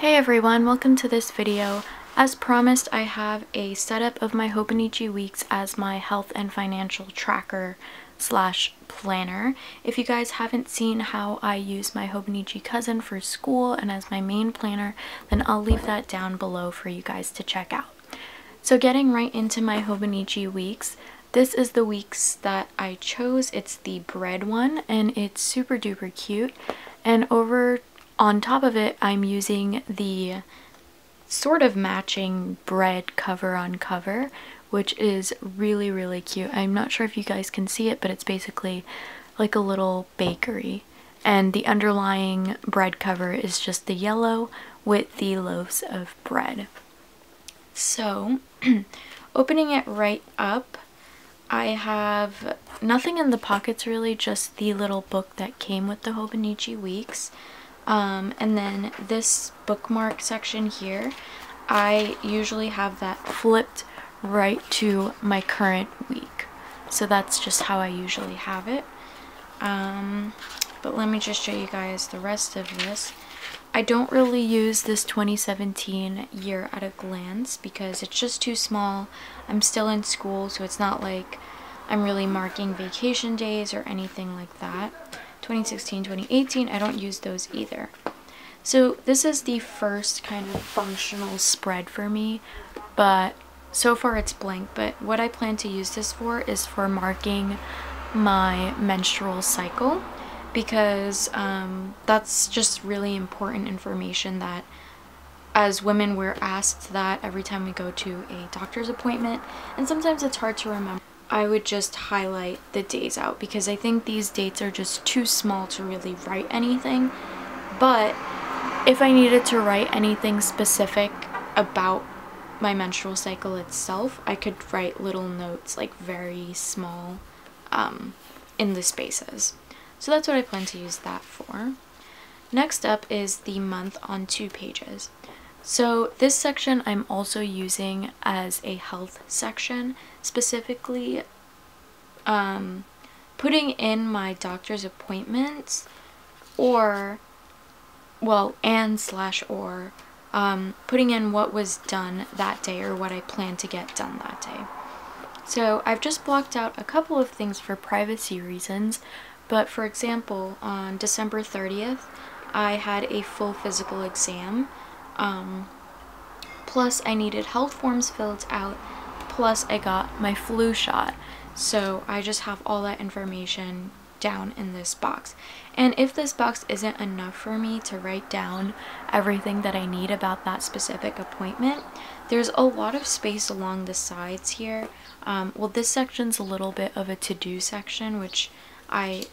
Hey everyone, welcome to this video. As promised, I have a setup of my Hobonichi weeks as my health and financial tracker slash planner. If you guys haven't seen how I use my Hobonichi cousin for school and as my main planner, then I'll leave that down below for you guys to check out. So getting right into my Hobonichi weeks, this is the weeks that I chose. It's the bread one and it's super duper cute. And over on top of it, I'm using the sort of matching bread cover on cover, which is really, really cute. I'm not sure if you guys can see it, but it's basically like a little bakery. And the underlying bread cover is just the yellow with the loaves of bread. So, opening it right up, I have nothing in the pockets really, just the little book that came with the Hobonichi Weeks. Um, and then this bookmark section here, I usually have that flipped right to my current week. So that's just how I usually have it. Um, but let me just show you guys the rest of this. I don't really use this 2017 year at a glance because it's just too small. I'm still in school, so it's not like I'm really marking vacation days or anything like that. 2016, 2018, I don't use those either. So this is the first kind of functional spread for me, but so far it's blank. But what I plan to use this for is for marking my menstrual cycle because um, that's just really important information that as women we're asked that every time we go to a doctor's appointment and sometimes it's hard to remember. I would just highlight the days out because I think these dates are just too small to really write anything. But if I needed to write anything specific about my menstrual cycle itself, I could write little notes like very small um, in the spaces. So that's what I plan to use that for. Next up is the month on two pages. So this section I'm also using as a health section, specifically um, putting in my doctor's appointments or, well, and slash or, um, putting in what was done that day or what I plan to get done that day. So I've just blocked out a couple of things for privacy reasons, but for example, on December 30th, I had a full physical exam um, plus I needed health forms filled out, plus I got my flu shot. So I just have all that information down in this box. And if this box isn't enough for me to write down everything that I need about that specific appointment, there's a lot of space along the sides here. Um, well, this section's a little bit of a to-do section, which I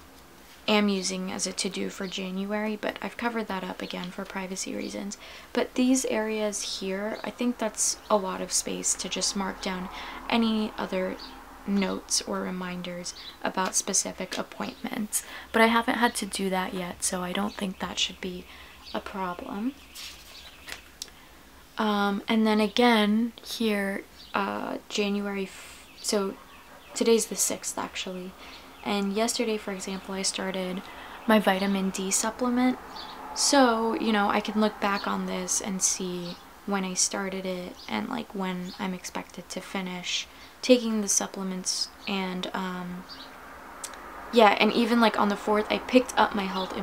am using as a to-do for January, but I've covered that up again for privacy reasons. But these areas here, I think that's a lot of space to just mark down any other notes or reminders about specific appointments. But I haven't had to do that yet, so I don't think that should be a problem. Um, and then again, here, uh, January, so today's the 6th actually. And yesterday, for example, I started my vitamin D supplement. So, you know, I can look back on this and see when I started it and like when I'm expected to finish taking the supplements and um yeah, and even like on the 4th I picked up my health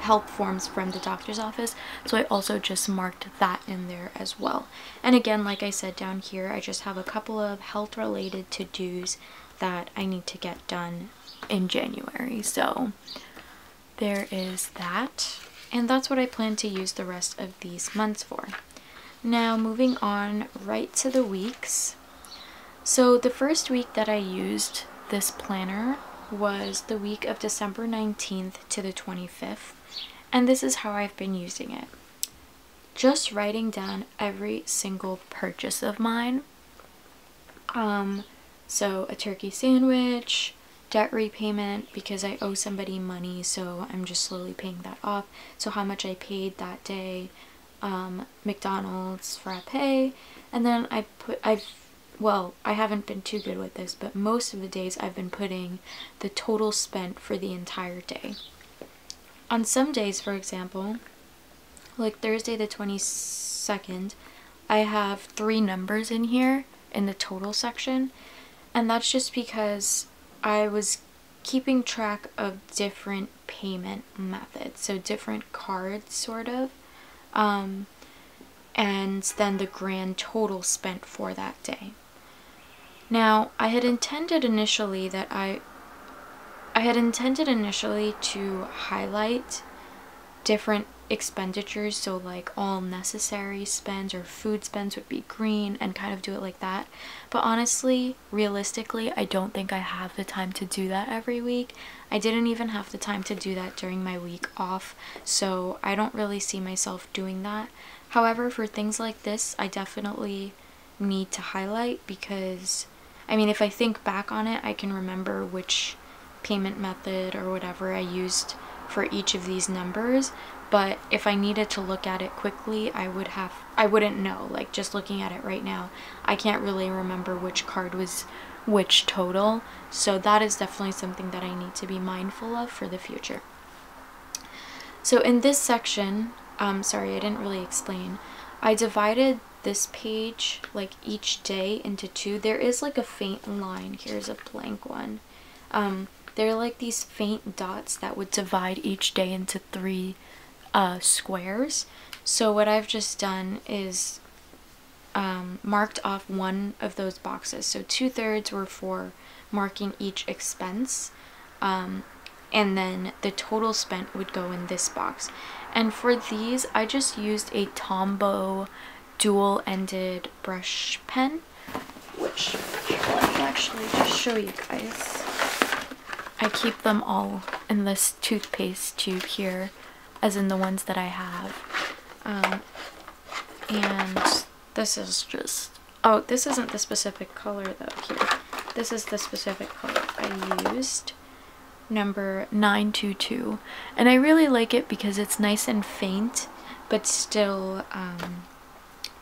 health forms from the doctor's office so I also just marked that in there as well and again like I said down here I just have a couple of health related to-dos that I need to get done in January. So there is that. And that's what I plan to use the rest of these months for. Now moving on right to the weeks. So the first week that I used this planner was the week of December 19th to the 25th. And this is how I've been using it. Just writing down every single purchase of mine. Um, so a turkey sandwich, debt repayment because I owe somebody money so I'm just slowly paying that off. So how much I paid that day, um, McDonald's frappe, and then I put, I've, well, I haven't been too good with this, but most of the days I've been putting the total spent for the entire day. On some days, for example, like Thursday the 22nd, I have three numbers in here in the total section. And that's just because I was keeping track of different payment methods. So different cards, sort of. Um, and then the grand total spent for that day. Now, I had intended initially that I I had intended initially to highlight different expenditures so like all necessary spends or food spends would be green and kind of do it like that. But honestly realistically I don't think I have the time to do that every week. I didn't even have the time to do that during my week off so I don't really see myself doing that. However for things like this I definitely need to highlight because I mean if I think back on it I can remember which payment method or whatever I used for each of these numbers but if I needed to look at it quickly I would have I wouldn't know like just looking at it right now. I can't really remember which card was which total. So that is definitely something that I need to be mindful of for the future. So in this section um sorry I didn't really explain. I divided this page like each day into two. There is like a faint line. Here's a blank one. Um they're like these faint dots that would divide each day into three uh, squares. So what I've just done is um, marked off one of those boxes. So two thirds were for marking each expense. Um, and then the total spent would go in this box. And for these, I just used a Tombow dual-ended brush pen, which let me actually just show you guys. I keep them all in this toothpaste tube here as in the ones that I have. Um, and this is just, oh, this isn't the specific color though here. This is the specific color I used, number 922. And I really like it because it's nice and faint, but still um,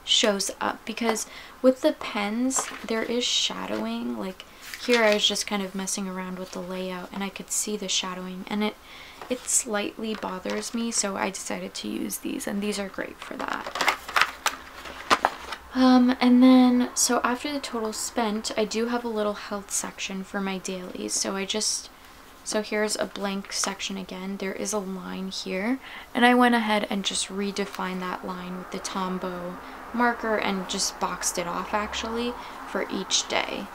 shows up. Because with the pens, there is shadowing. Like here I was just kind of messing around with the layout and I could see the shadowing and it it slightly bothers me so I decided to use these and these are great for that. Um, and then, so after the total spent, I do have a little health section for my dailies. So I just, so here's a blank section again. There is a line here. And I went ahead and just redefined that line with the Tombow marker and just boxed it off actually for each day.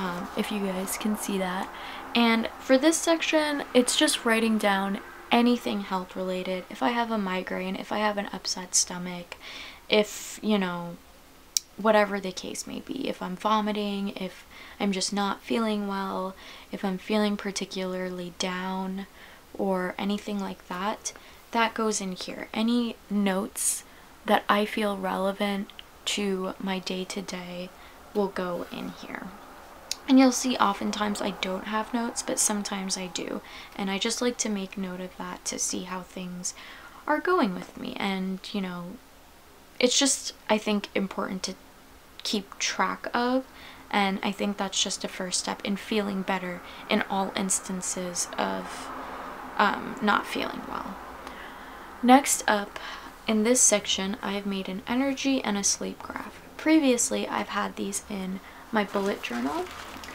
Um, if you guys can see that. And for this section, it's just writing down anything health related. If I have a migraine, if I have an upset stomach, if, you know, whatever the case may be. If I'm vomiting, if I'm just not feeling well, if I'm feeling particularly down, or anything like that, that goes in here. Any notes that I feel relevant to my day to day will go in here. And you'll see oftentimes I don't have notes, but sometimes I do. And I just like to make note of that to see how things are going with me. And, you know, it's just, I think, important to keep track of. And I think that's just a first step in feeling better in all instances of um, not feeling well. Next up, in this section, I have made an energy and a sleep graph. Previously, I've had these in my bullet journal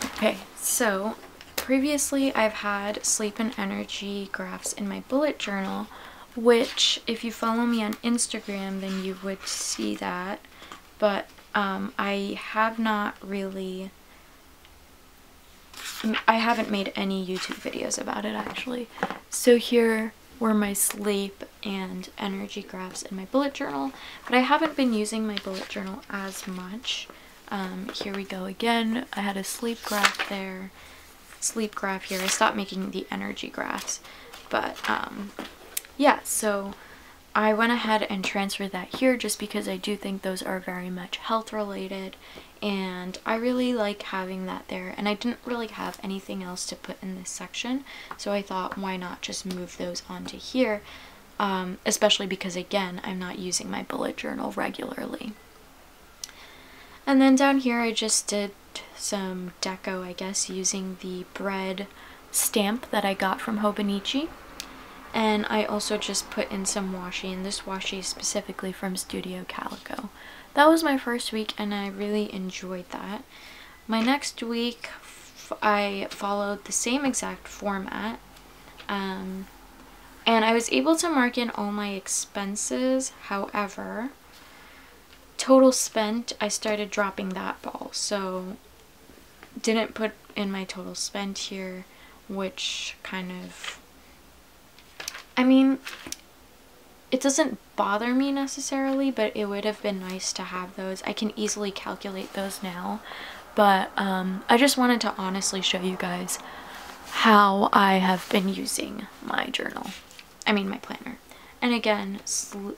Okay, so previously I've had sleep and energy graphs in my bullet journal, which if you follow me on Instagram, then you would see that. But um, I have not really, I haven't made any YouTube videos about it actually. So here were my sleep and energy graphs in my bullet journal, but I haven't been using my bullet journal as much. Um, here we go again. I had a sleep graph there, sleep graph here. I stopped making the energy graphs, but um, yeah, so I went ahead and transferred that here just because I do think those are very much health related and I really like having that there and I didn't really have anything else to put in this section so I thought why not just move those onto here um, especially because again I'm not using my bullet journal regularly. And then down here I just did some deco, I guess, using the bread stamp that I got from Hobonichi. And I also just put in some washi, and this washi is specifically from Studio Calico. That was my first week, and I really enjoyed that. My next week, I followed the same exact format. Um, and I was able to mark in all my expenses. However, total spent, I started dropping that ball. So didn't put in my total spent here, which kind of, I mean, it doesn't bother me necessarily, but it would have been nice to have those. I can easily calculate those now, but um, I just wanted to honestly show you guys how I have been using my journal. I mean my planner. And again,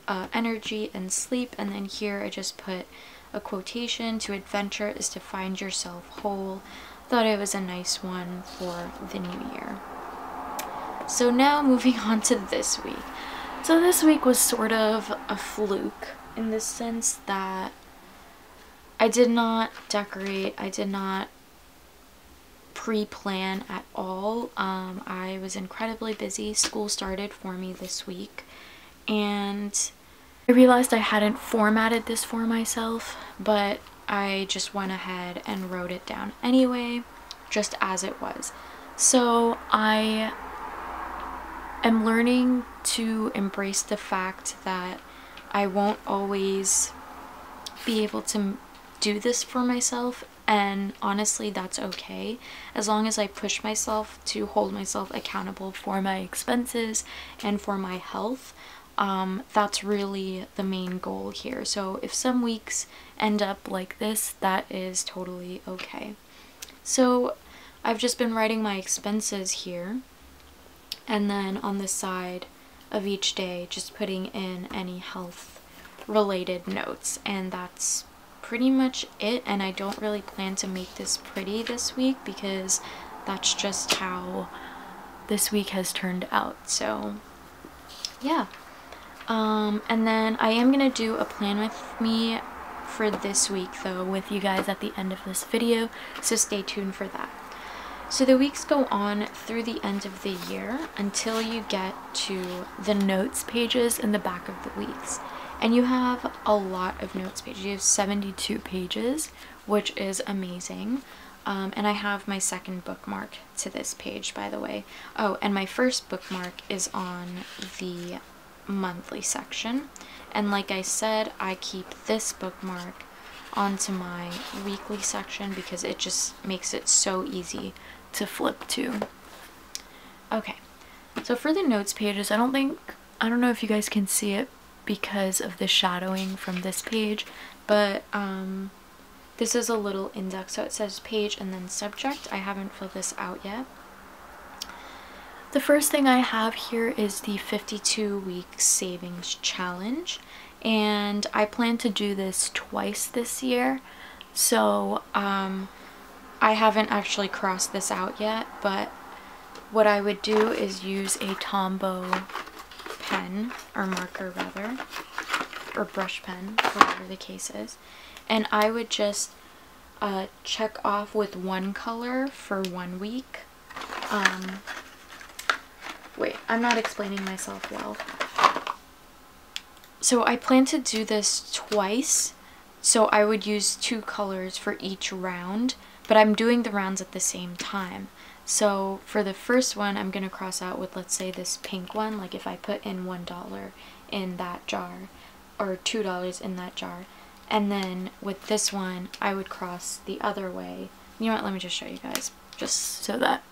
uh, energy and sleep, and then here I just put a quotation to adventure is to find yourself whole. Thought it was a nice one for the new year. So now moving on to this week. So this week was sort of a fluke in the sense that I did not decorate, I did not pre-plan at all. Um, I was incredibly busy. School started for me this week and I realized I hadn't formatted this for myself, but I just went ahead and wrote it down anyway, just as it was. So I am learning to embrace the fact that I won't always be able to do this for myself and honestly that's okay as long as I push myself to hold myself accountable for my expenses and for my health um, that's really the main goal here. So if some weeks end up like this that is totally okay. So I've just been writing my expenses here and then on the side of each day just putting in any health related notes and that's pretty much it. And I don't really plan to make this pretty this week because that's just how this week has turned out. So yeah um, and then I am gonna do a plan with me for this week though with you guys at the end of this video so stay tuned for that so the weeks go on through the end of the year until you get to the notes pages in the back of the weeks and you have a lot of notes pages. You have 72 pages, which is amazing. Um, and I have my second bookmark to this page, by the way. Oh, and my first bookmark is on the monthly section. And like I said, I keep this bookmark onto my weekly section because it just makes it so easy to flip to. Okay, so for the notes pages, I don't think, I don't know if you guys can see it, because of the shadowing from this page but um, this is a little index so it says page and then subject I haven't filled this out yet the first thing I have here is the 52 week savings challenge and I plan to do this twice this year so um, I haven't actually crossed this out yet but what I would do is use a Tombow pen, or marker rather, or brush pen, whatever the case is. And I would just uh, check off with one color for one week. Um, wait, I'm not explaining myself well. So I plan to do this twice. So I would use two colors for each round, but I'm doing the rounds at the same time. So for the first one, I'm going to cross out with, let's say, this pink one. Like if I put in $1 in that jar or $2 in that jar. And then with this one, I would cross the other way. You know what? Let me just show you guys just so that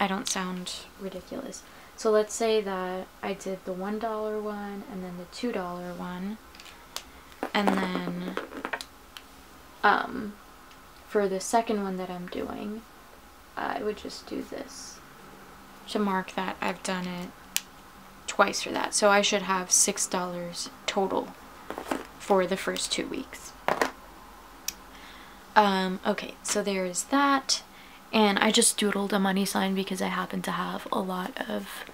I don't sound ridiculous. So let's say that I did the $1 one and then the $2 one. And then um, for the second one that I'm doing, I would just do this to mark that I've done it twice for that. So I should have $6 total for the first two weeks. Um, okay, so there is that. And I just doodled a money sign because I happen to have a lot of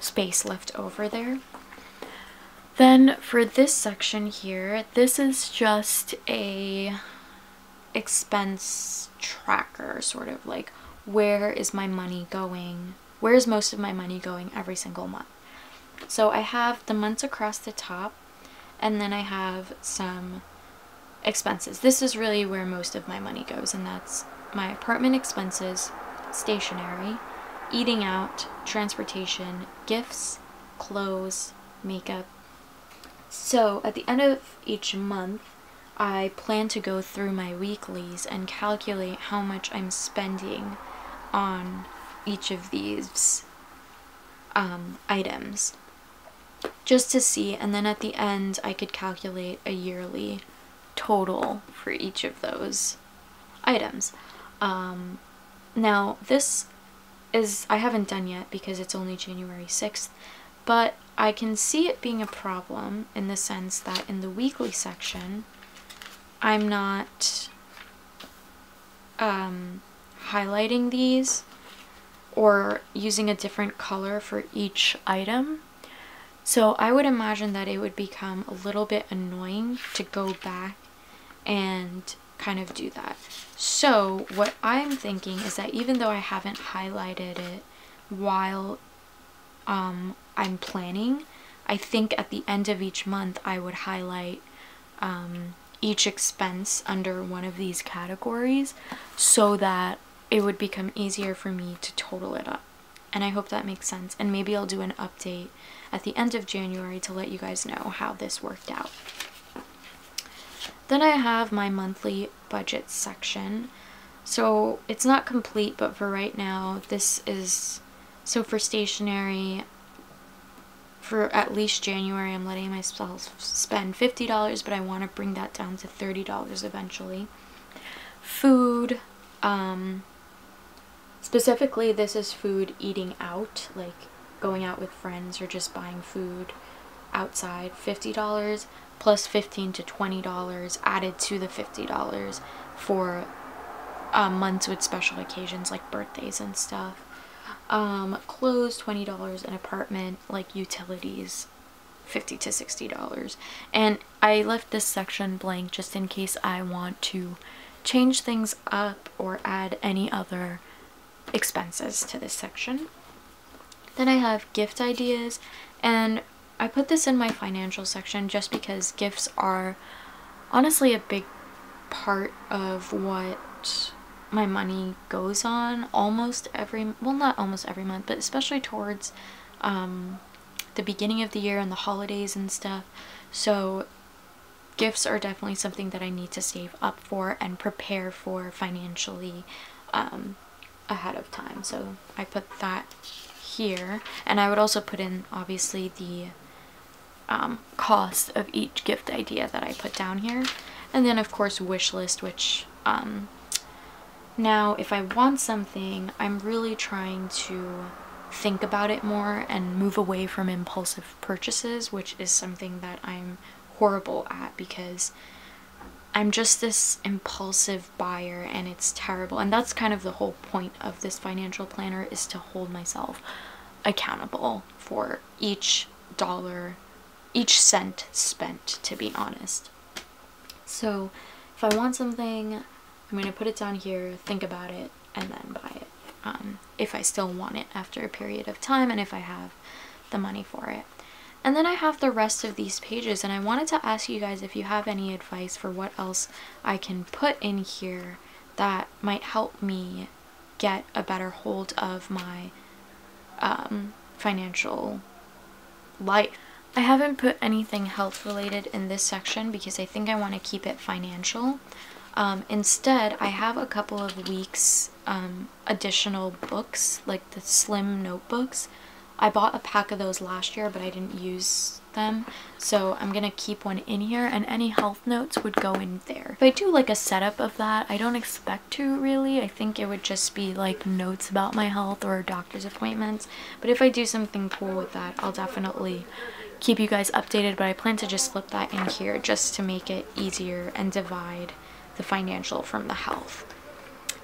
space left over there. Then for this section here, this is just a expense tracker, sort of like where is my money going? Where is most of my money going every single month? So I have the months across the top and then I have some expenses. This is really where most of my money goes and that's my apartment expenses, stationery, eating out, transportation, gifts, clothes, makeup. So at the end of each month, I plan to go through my weeklies and calculate how much I'm spending on each of these um, items just to see and then at the end I could calculate a yearly total for each of those items. Um, now this is I haven't done yet because it's only January 6th but I can see it being a problem in the sense that in the weekly section I'm not um, highlighting these or using a different color for each item. So I would imagine that it would become a little bit annoying to go back and kind of do that. So what I'm thinking is that even though I haven't highlighted it while um, I'm planning, I think at the end of each month I would highlight um, each expense under one of these categories so that it would become easier for me to total it up. And I hope that makes sense. And maybe I'll do an update at the end of January to let you guys know how this worked out. Then I have my monthly budget section. So it's not complete, but for right now, this is, so for stationery, for at least January, I'm letting myself spend $50, but I want to bring that down to $30 eventually. Food, um, specifically this is food eating out, like going out with friends or just buying food outside, $50 plus 15 to $20 added to the $50 for uh, months with special occasions like birthdays and stuff. Um, clothes $20 an apartment like utilities 50 to 60 dollars. And I left this section blank just in case I want to change things up or add any other expenses to this section. Then I have gift ideas and I put this in my financial section just because gifts are honestly a big part of what my money goes on almost every well not almost every month but especially towards um, the beginning of the year and the holidays and stuff. So gifts are definitely something that I need to save up for and prepare for financially um, ahead of time. So I put that here. And I would also put in obviously the um, cost of each gift idea that I put down here and then of course wish list which um, now, if I want something, I'm really trying to think about it more and move away from impulsive purchases, which is something that I'm horrible at because I'm just this impulsive buyer and it's terrible. And that's kind of the whole point of this financial planner is to hold myself accountable for each dollar, each cent spent, to be honest. So if I want something, I'm going to put it down here, think about it, and then buy it. Um, if I still want it after a period of time and if I have the money for it. And then I have the rest of these pages and I wanted to ask you guys if you have any advice for what else I can put in here that might help me get a better hold of my um, financial life. I haven't put anything health related in this section because I think I want to keep it financial. Um, instead, I have a couple of weeks um, additional books, like the slim notebooks. I bought a pack of those last year, but I didn't use them. So I'm going to keep one in here, and any health notes would go in there. If I do like a setup of that, I don't expect to really. I think it would just be like notes about my health or doctor's appointments. But if I do something cool with that, I'll definitely keep you guys updated. But I plan to just slip that in here just to make it easier and divide the financial from the health.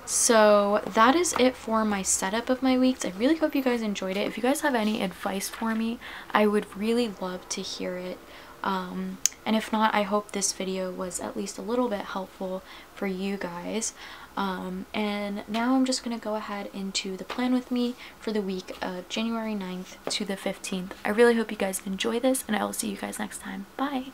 So that is it for my setup of my weeks. I really hope you guys enjoyed it. If you guys have any advice for me, I would really love to hear it. Um, and if not, I hope this video was at least a little bit helpful for you guys. Um, and now I'm just going to go ahead into the plan with me for the week of January 9th to the 15th. I really hope you guys enjoy this and I will see you guys next time. Bye!